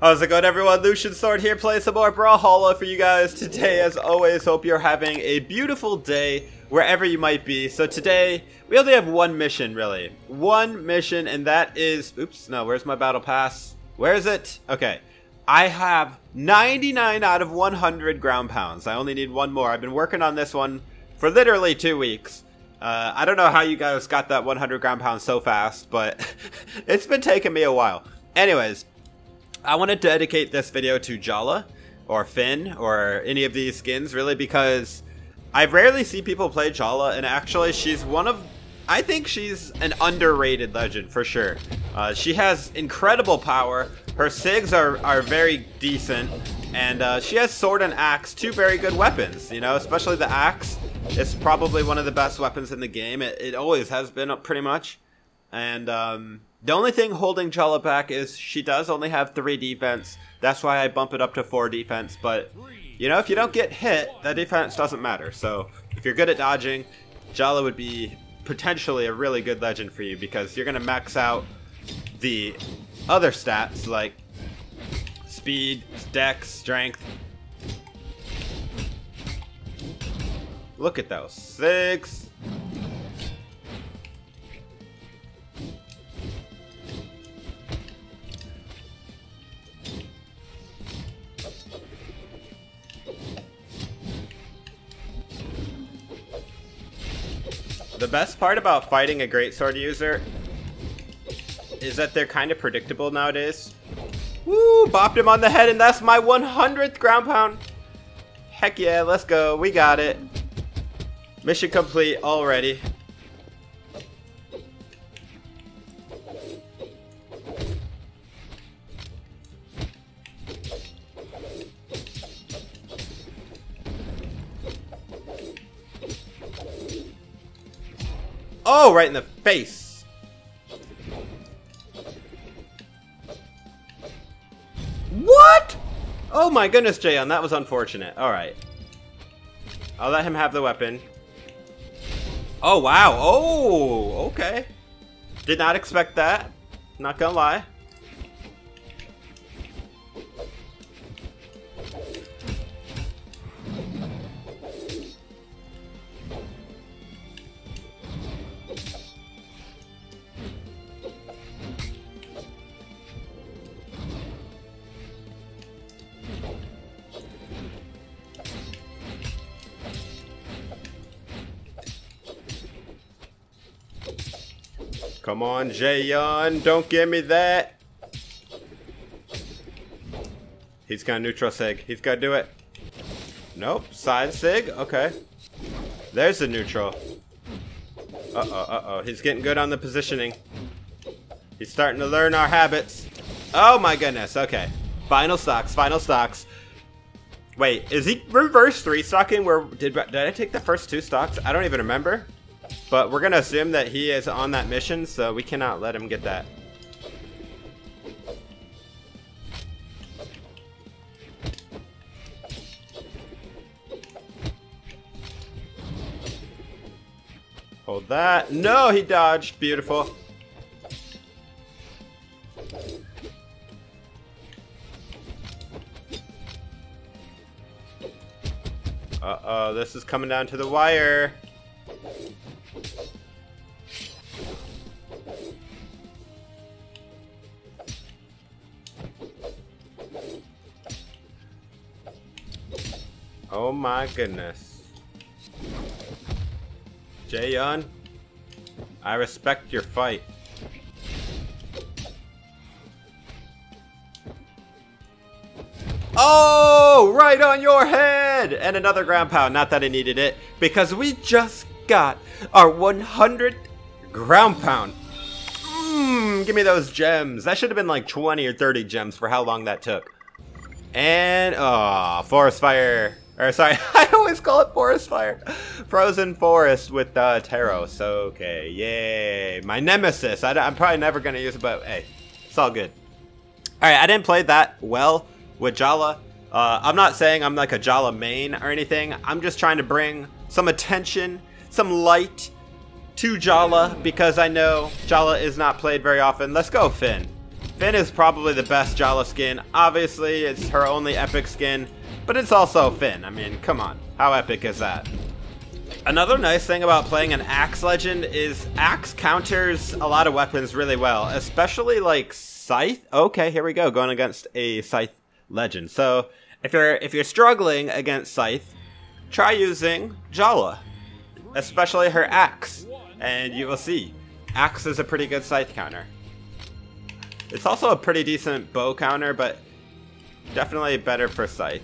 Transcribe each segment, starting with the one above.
How's it going everyone? Lucian Sword here playing some more Brawlhalla for you guys today as always. Hope you're having a beautiful day wherever you might be. So today we only have one mission really. One mission and that is, oops, no, where's my battle pass? Where is it? Okay. I have 99 out of 100 ground pounds. I only need one more. I've been working on this one for literally two weeks. Uh, I don't know how you guys got that 100 ground pounds so fast, but it's been taking me a while. Anyways, I want to dedicate this video to Jhala or Finn or any of these skins really because I rarely see people play Jhala and actually she's one of I think she's an underrated legend for sure. Uh, she has incredible power. Her SIGs are, are very decent. And uh, she has sword and axe, two very good weapons, you know, especially the axe. It's probably one of the best weapons in the game. It, it always has been, pretty much. And um, the only thing holding Jhala back is she does only have 3 defense. That's why I bump it up to 4 defense. But, you know, if you don't get hit, that defense doesn't matter. So, if you're good at dodging, Jhala would be potentially a really good legend for you because you're going to max out the other stats like speed, dex, strength. Look at those. Six. The best part about fighting a greatsword user is that they're kind of predictable nowadays. Woo! Bopped him on the head, and that's my 100th ground pound. Heck yeah, let's go. We got it. Mission complete already. Oh, right in the face. What? Oh my goodness, Jayon, that was unfortunate. Alright. I'll let him have the weapon. Oh, wow. Oh, okay. Did not expect that. Not gonna lie. Come on, Jayon, don't give me that. He's got neutral sig. He's got to do it. Nope, side sig. Okay. There's the neutral. Uh-oh, uh-oh. He's getting good on the positioning. He's starting to learn our habits. Oh my goodness. Okay. Final stocks, final stocks. Wait, is he reverse three stocking where did did I take the first two stocks? I don't even remember. But we're gonna assume that he is on that mission, so we cannot let him get that. Hold that. No, he dodged. Beautiful. Uh-oh, this is coming down to the wire. Oh my goodness. Jayon, I respect your fight. Oh, right on your head! And another ground pound, not that I needed it, because we just got our 100th ground pound. Mmm, give me those gems. That should have been like 20 or 30 gems for how long that took. And, oh, forest fire. Or, sorry, I always call it forest fire. Frozen forest with uh, Taros. Okay, yay. My nemesis. I, am probably never going to use it, but hey, it's all good. Alright, I didn't play that well with Jhala. Uh, I'm not saying I'm like a Jhala main or anything. I'm just trying to bring some attention, some light to Jhala because I know Jhala is not played very often. Let's go, Finn. Finn is probably the best Jhala skin. Obviously, it's her only epic skin, but it's also Finn. I mean, come on. How epic is that? Another nice thing about playing an Axe Legend is Axe counters a lot of weapons really well, especially like Scythe. Okay, here we go, going against a Scythe Legend. So if you're if you're struggling against Scythe, try using Jhala, especially her Axe, and you will see Axe is a pretty good Scythe counter. It's also a pretty decent bow counter, but definitely better for Scythe.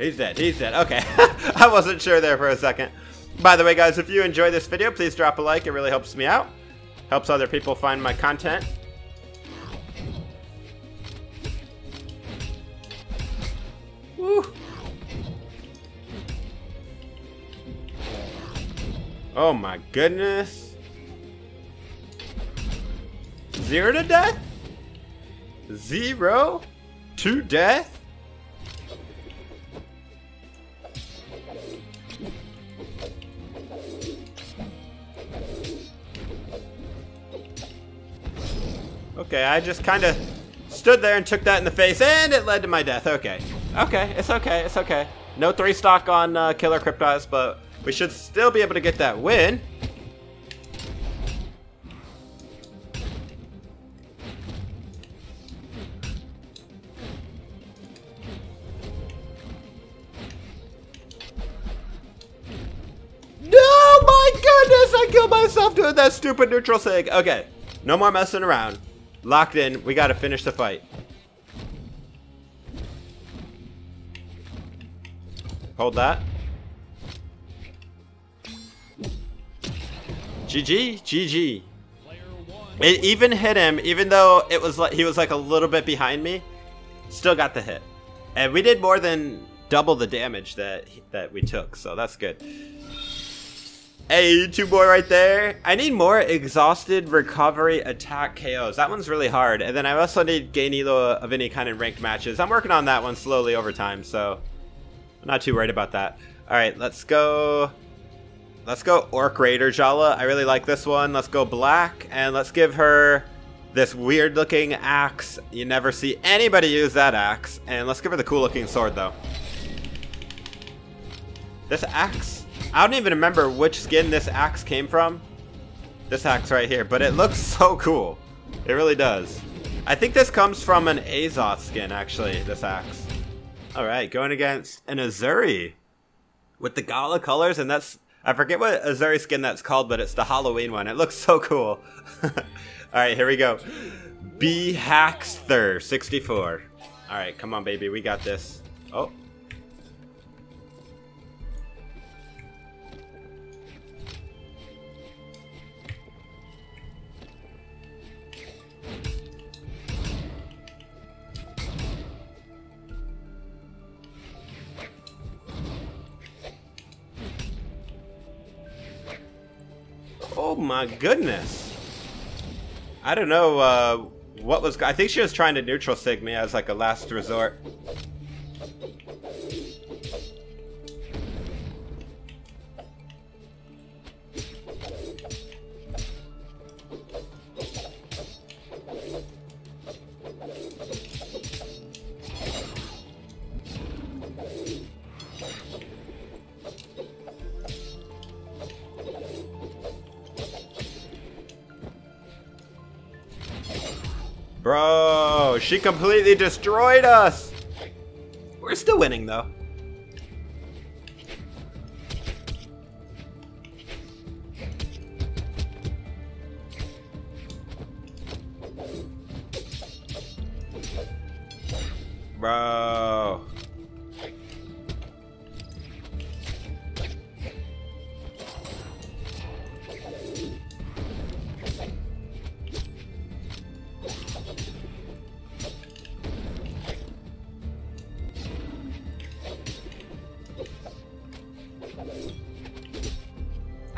He's dead, he's dead. Okay, I wasn't sure there for a second. By the way, guys, if you enjoy this video, please drop a like. It really helps me out. Helps other people find my content. Woo. Oh my goodness. Zero to death? Zero to death? Okay, I just kind of stood there and took that in the face, and it led to my death. Okay. Okay, it's okay, it's okay. No three stock on uh, Killer Kryptos, but we should still be able to get that win. No, my goodness, I killed myself doing that stupid neutral sig. Okay, no more messing around. Locked in. We gotta finish the fight. Hold that. GG, GG. It even hit him, even though it was like he was like a little bit behind me. Still got the hit, and we did more than double the damage that that we took. So that's good. Hey, two boy right there. I need more exhausted recovery attack KOs. That one's really hard. And then I also need gain elo of any kind of ranked matches. I'm working on that one slowly over time, so I'm not too worried about that. All right, let's go. Let's go Orc Raider Jhala. I really like this one. Let's go black and let's give her this weird looking axe. You never see anybody use that axe. And let's give her the cool looking sword though. This axe I don't even remember which skin this axe came from. This axe right here, but it looks so cool. It really does. I think this comes from an Azoth skin, actually, this axe. Alright, going against an Azuri with the Gala colors, and that's... I forget what Azuri skin that's called, but it's the Halloween one. It looks so cool. Alright, here we go. B Hackster 64. Alright, come on, baby. We got this. Oh, my goodness. I don't know uh, what was... I think she was trying to neutral sig me as like a last resort. She completely destroyed us. We're still winning though. Bro.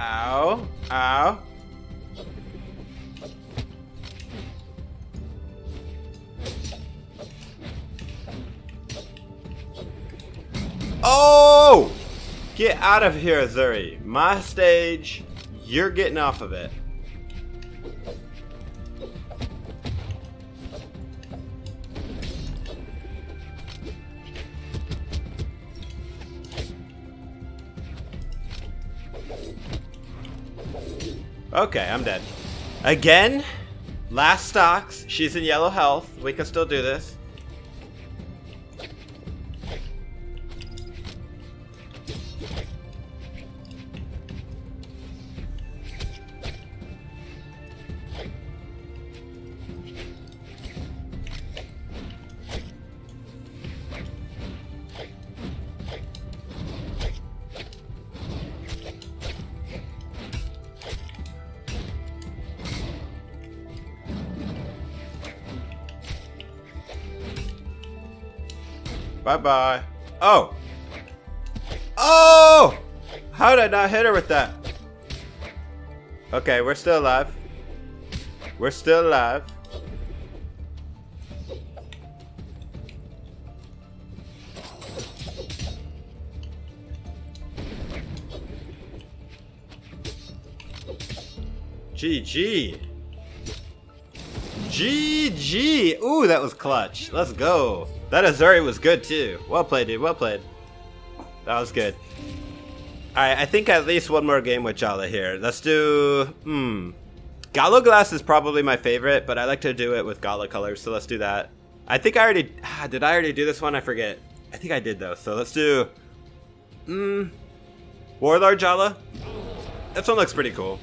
Ow. Ow. Oh! Get out of here, Zuri. My stage. You're getting off of it. Okay, I'm dead. Again? Last stocks. She's in yellow health. We can still do this. Bye-bye. Oh! Oh! How did I not hit her with that? Okay, we're still alive. We're still alive. GG. GG. Ooh, that was clutch. Let's go. That Azuri was good too. Well played, dude. Well played. That was good. Alright, I think at least one more game with Jhala here. Let's do... Hmm. Galaglass is probably my favorite, but I like to do it with Gala colors, so let's do that. I think I already... Ah, did I already do this one? I forget. I think I did, though. So let's do... Hmm... Warlord Jhala? This one looks pretty cool.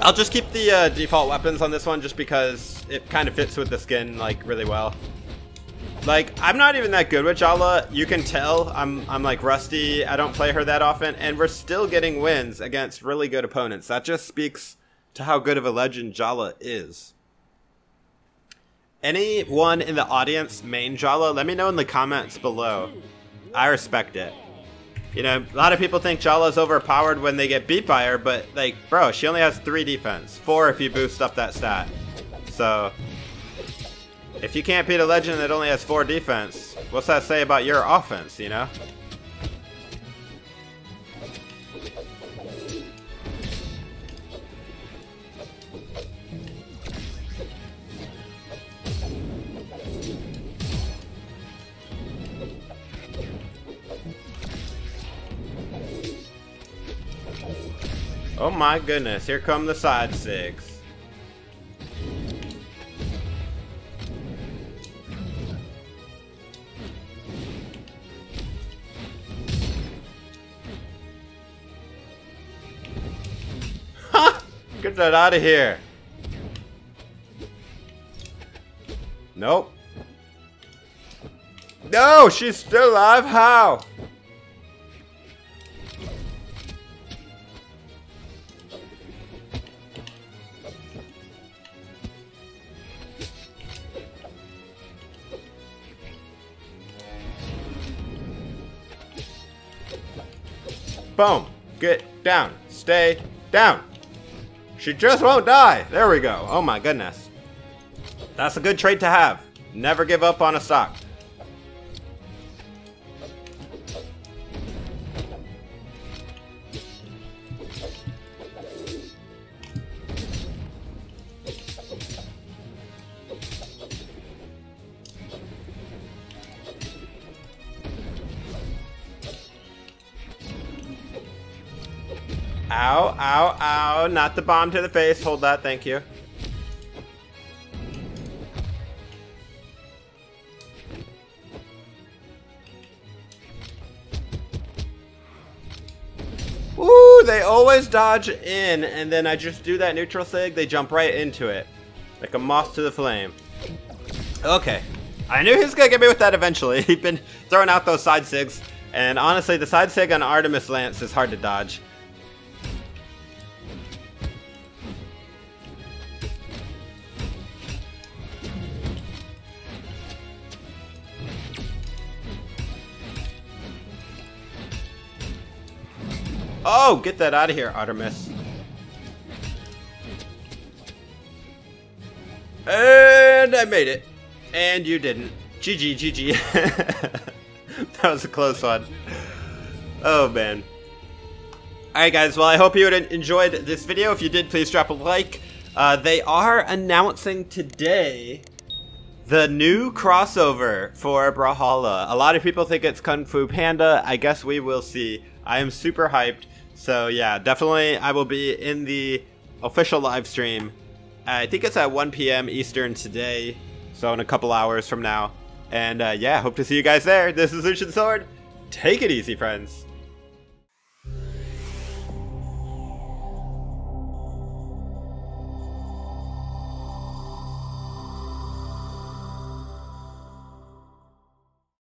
I'll just keep the uh, default weapons on this one just because it kind of fits with the skin, like, really well. Like, I'm not even that good with Jhala. You can tell I'm, I'm like rusty. I don't play her that often. And we're still getting wins against really good opponents. That just speaks to how good of a legend Jhala is. Anyone in the audience main Jhala, let me know in the comments below. I respect it. You know, a lot of people think Jhala's overpowered when they get beat by her, but like, bro, she only has 3 defense. 4 if you boost up that stat. So, if you can't beat a legend that only has 4 defense, what's that say about your offense, you know? Oh my goodness, here come the side sigs. Ha! Get that out of here. Nope. No, she's still alive. How? Boom. Get down. Stay down. She just won't die. There we go. Oh my goodness. That's a good trait to have. Never give up on a stock. Ow, ow, ow. Not the bomb to the face. Hold that, thank you. Ooh, they always dodge in, and then I just do that neutral sig, they jump right into it. Like a moth to the flame. Okay. I knew he was gonna get me with that eventually. He'd been throwing out those side sigs, and honestly, the side sig on Artemis Lance is hard to dodge. Oh, get that out of here, Artemis. And I made it. And you didn't. GG, GG. that was a close one. Oh, man. Alright guys, well I hope you enjoyed this video. If you did, please drop a like. Uh, they are announcing today the new crossover for Brawlhalla. A lot of people think it's Kung Fu Panda. I guess we will see. I am super hyped. So yeah, definitely I will be in the official live stream. I think it's at 1 p.m. Eastern today. So in a couple hours from now. And uh, yeah, hope to see you guys there. This is Lucian Sword. Take it easy, friends.